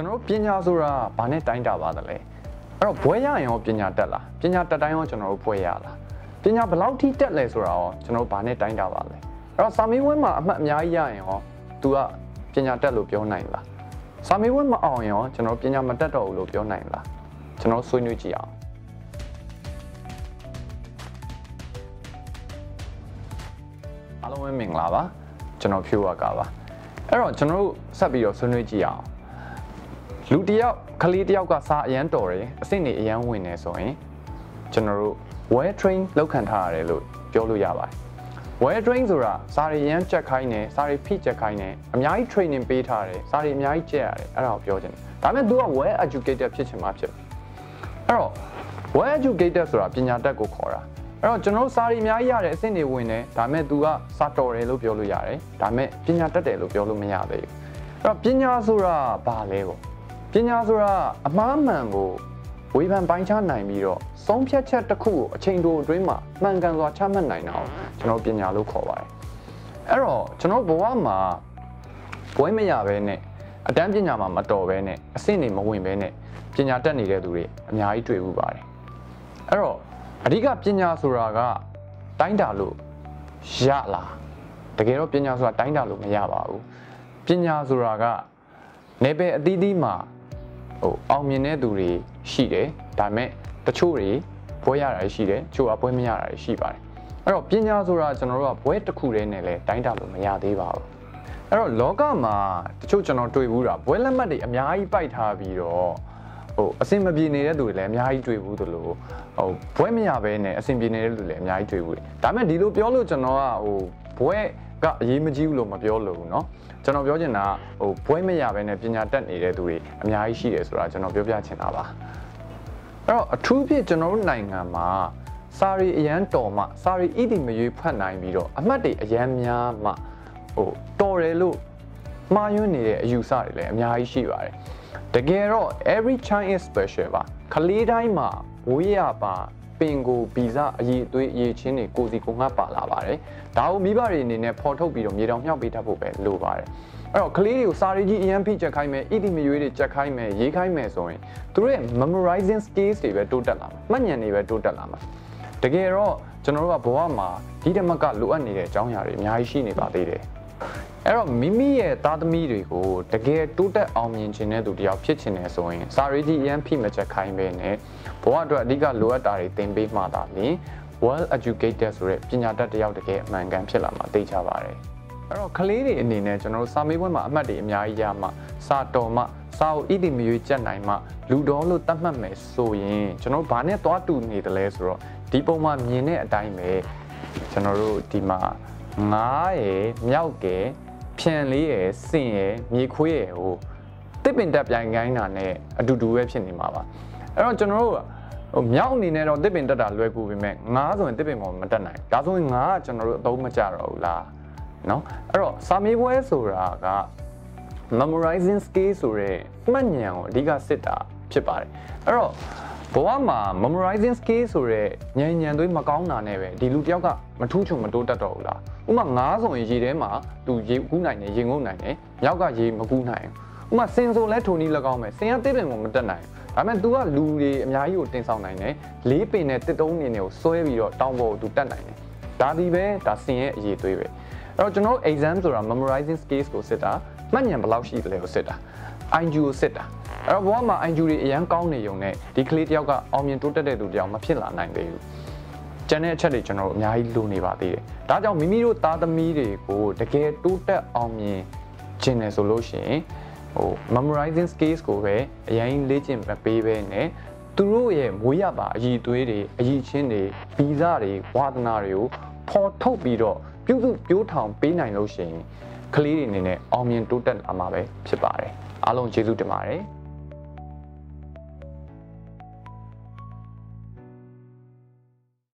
ကျွန်တော်တို့ပညာဆိုတာဘာနဲ့တိုင်းတာပါသလဲအဲ့တော့ဘွဲရရင်ရောပညာတက်လားပညာတက်တိုင်းရောကျွန်တော်တို့ဘွဲရလားပညာဘယ်လောက်ထိတက်လဲဆိုတာရောကျွန်တော်တို့ဘာနဲ့တိုင်းတာပါလဲအဲ့တော့စာမေးပွဲမှာအမှတ်အများကြီးရရင်ရော तू ကပညာတက်လို့ပြောနိုင်လားစာမေးပွဲမအောင်ရောကျွန်တော်တို့ပညာမတက်တော့ဘူးလို့ပြောနိုင်လားကျွန်တော်ဆွေးနွေးကြည့်အောင်အားလုံးပဲမင်္ဂလာပါကျွန်တော်ဖြိုးရကပါအဲ့တော့ကျွန်တော်တို့ဆက်ပြီးတော့ဆွေးနွေးကြည့်အောင် လူတစ်ယောက်ကလေးတစ်ယောက်ကစာအရန်တော်တယ်အဆင့်နေအရန်ဝင်နေဆိုရင်ကျွန်တော်တို့ well train လောက်ခံထားရတယ်လို့ပြောလို့ရပါတယ် well train ဆိုတာစာရီရန်ချက်ခိုင်းတယ်စာရီဖိချက်ခိုင်းတယ်အများကြီး training ပေးထားတယ်စာရီအများကြီးကြက်ရတယ်အဲ့ဒါကိုပြောချင်တယ်ဒါပေမဲ့ तू က well educated ဖြစ်ချင်မှဖြစ်အဲ့တော့ well educated ဆိုတာပညာတတ်ကိုခေါ်တာအဲ့တော့ကျွန်တော်တို့စာရီအများကြီးရတဲ့အဆင့်တွေဝင်တယ်ဒါပေမဲ့ तू ကစာတော်တယ်လို့ပြောလို့ရတယ်ဒါပေမဲ့ပညာတတ်တယ်လို့ပြောလို့မရသေးဘူးအဲ့တော့ပညာဆိုတာဘာလဲပေါ့ ပညာဆိုတာအမှားမှန်ကိုဝေဖန်ပိုင်းခြားနိုင်ပြီးတော့ဆုံးဖြတ်ချက်တစ်ခုကိုအချိန်တိုအတွင်းမှာမှန်ကန်စွာချမှတ်နိုင်တာကိုကျွန်တော်ပညာလို့ခေါ်ပါတယ်အဲ့တော့ကျွန်တော်ဘဝမှာဘွဲမရဘဲနဲ့အတန်းပညာမှာမတော်ဘဲနဲ့အဆင့်တွေမဝင်ဘဲနဲ့ပညာတက်နေတဲ့သူတွေအများကြီးတွေ့ဘူးပါတယ်အဲ့တော့အဓိကပညာဆိုတာကတိုင်းတာလို့ရလားတကယ်တော့ပညာဆိုတာတိုင်းတာလို့မရပါဘူးပညာဆိုတာကနေပယ်အသီးသီးမှာ ဟိုအောင်မြင်တဲ့သူတွေရှိတယ်ဒါပေမဲ့တချို့တွေဘွဲရတာရှိတယ်ချို့ကဘွဲမရတာရှိပါတယ်အဲ့တော့ပညာဆိုတာကျွန်တော်တို့ကဘွဲတစ်ခုတည်းနဲ့လဲတိုင်းတာလို့မရသေးပါဘူးအဲ့တော့လောကမှာတချို့ကျွန်တော်တွေ့ဘူးတာဘွဲလက်မှတ်တွေအများကြီးပိုက်ထားပြီးတော့ဟိုအဆင်မပြေနေတဲ့သူတွေလည်းအများကြီးတွေ့ဘူးသလိုဟိုဘွဲမရဘဲနဲ့အဆင်ပြေနေတဲ့လူတွေလည်းအများကြီးတွေ့ဘူးဒါပေမဲ့ဒီလိုပြောလို့ကျွန်တော်ကဟိုဘွဲကအရေးမကြီးဘူးလို့မပြောလို့เนาะကျွန်တော်ပြောချင်တာဟိုဘွဲမရဘဲနဲ့ပညာတတ်နေတဲ့သူတွေအများကြီးရှိတယ်ဆိုတာကျွန်တော်ပြောပြချင်တာပါအဲ့တော့အထူးဖြင့်ကျွန်တော်တို့နိုင်ငံမှာစာရီအရန်တော်မှစာရီဣတိမရွေးဖတ်နိုင်ပြီးတော့အမှတ်တွေအရန်များမှဟိုတော်တယ်လို့မှားယွင်းနေတဲ့အယူဆတွေလည်းအများကြီးရှိပါတယ် တကယ်တော့ every child is special ပါခလေးတိုင်းမှာဝေးရပါပင်ကိုဗီဇအရေးအသွေးအရေးချင်းတွေကိုစီကိုငှပါလာပါတယ်ဒါကိုမိဘတွေအနေနဲ့ဖော်ထုတ်ပြီးတော့မြေတောင်မြောက်ပေးတတ်ဖို့ပဲလိုပါတယ်အဲ့တော့ကလေးတွေကိုစာရေးကြီးအရန်ဖိချက်ခိုင်းမယ်ဣတိမရွေးတွေချက်ခိုင်းမယ်ရေးခိုင်းမယ်ဆိုရင်သူတို့ရဲ့ memorizing skills တွေပဲတိုးတက်လာမှာမှတ်ဉာဏ်တွေပဲတိုးတက်လာမှာတကယ်တော့ကျွန်တော်တို့ကဘဝမှာဒီတမကလိုအပ်နေတဲ့အကြောင်းအရာတွေအများကြီးရှိနေပါသေးတယ် အဲ့တော့မိမိရဲ့သားသမီးတွေကိုတကယ်တိုးတက်အောင်မြင်ခြင်းတဲ့သူတယောက်ဖြစ်ချင်တယ်ဆိုရင်စာရေးကြီးအရန်ဖိမချက်ခိုင်းပဲနဲ့ဘဝအတွက်အဓိကလိုအပ်တာတွေသင်ပေးမှသာလျှင် well educated ဆိုတဲ့ပညာတတ်တယောက်တကယ်အမှန်ကန်ဖြစ်လာမှာသိချပါတယ်အဲ့တော့ကလေးတွေအနေနဲ့ကျွန်တော်တို့စာမေးပွဲမှာအမှတ်တွေအများကြီးရမှစာတော်မှစာအုပ်ဣတိမရွေးကြက်နိုင်မှလူတော်လို့သတ်မှတ်မယ်ဆိုရင်ကျွန်တော်ဘာနဲ့သွားတူနေတယ်လဲဆိုတော့ဒီပုံမှာမြင်တဲ့အတိုင်းပဲကျွန်တော်တို့ဒီမှာငားရယ်မြောက်ကယ် ဖြန်လေးရယ်စင်ရယ်မြေခွေးရယ်ဟိုတစ်ပင်တက်ပြိုင်ကိုင်းတာနဲ့အတူတူပဲဖြစ်နေမှာပါအဲ့တော့ကျွန်တော်တို့ဟိုမြောက်အနေနဲ့တော့တစ်ပင်တက်တာလွယ်ကူပေမဲ့ငါးဆိုရင်တစ်ပင်ပေါ်မတက်နိုင်ဒါဆိုရင်ငါးကကျွန်တော်တို့အသုံးမကျတော့ဘူးလားနော်အဲ့တော့စာမေးပွဲဆိုတာက memorizing skill ဆိုတဲ့မှတ်ဉာဏ်ကိုအဓိကစစ်တာဖြစ်ပါတယ်အဲ့တော့ ဘဝမှာ memorizing skill ဆိုတဲ့ဉာဏ်ဉာဏ်သွေးမကောင်းတာနဲ့ပဲဒီလူတယောက်ကမထူးချွန်မတိုးတက်တော့ဘူးလားဥမာငားဆိုရင်ရေထဲမှာသူရေကူးနိုင်တယ်ရေငုပ်နိုင်တယ်မြောက်ကရေမကူးနိုင်ဘူးဥမာစင်ဆိုလဲထုံနီး၎င်းမယ်စင်ကတစ်ပင်ကိုမတက်နိုင်ဒါပေမဲ့ तू ကလူတွေအများကြီးကိုတင်ဆောင်နိုင်တယ်လေးပင်နဲ့တစ်တုံးနေနေကိုဆွဲပြီးတော့တောင်းပေါ်ကို तू တက်နိုင်တယ်ဒါဒီပဲဒါစင်ရဲ့အရေးသွေးပဲအဲ့တော့ကျွန်တော် exam ဆိုတာ memorizing skills ကိုစစ်တာမှတ်ဉာဏ်ဘယ်လောက်ရှိသလဲကိုစစ်တာ IQ ကိုစစ်တာ အဲ့တော့ဘဝမှာ IQ တွေအရန်ကောင်းနေုံနဲ့ဒီကလေးတယောက်ကအောင်မြင်တိုးတက်တဲ့သူတယောက်မဖြစ်လာနိုင်သေးဘူးကျန်တဲ့အချက်တွေကျွန်တော်တို့အများကြီးလိုနေပါသေးတယ်ဒါကြောင့်မိမိတို့သားသမီးတွေကိုတကယ်တိုးတက်အောင်မြင်ခြင်းတယ်ဆိုလို့ရှိရင်ဟို memorizing skills ကိုပဲအရင်လေ့ကျင့်မပေးပဲနဲ့သူတို့ရဲ့မွေးရပါအည်သွေးတွေအည်ချင်းတွေဗီဇတွေဝါသနာတွေကိုဖော်ထုတ်ပြီးတော့ပြုစုပြိုးထောင်ပေးနိုင်လို့ရှိရင်ကလေးတွေအနေနဲ့အောင်မြင်တိုးတက်လာမှာပဲဖြစ်ပါတယ်အားလုံးကျေးဇူးတင်ပါတယ်